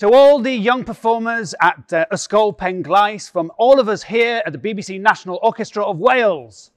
To all the young performers at uh, Ysgol Penglais, from all of us here at the BBC National Orchestra of Wales,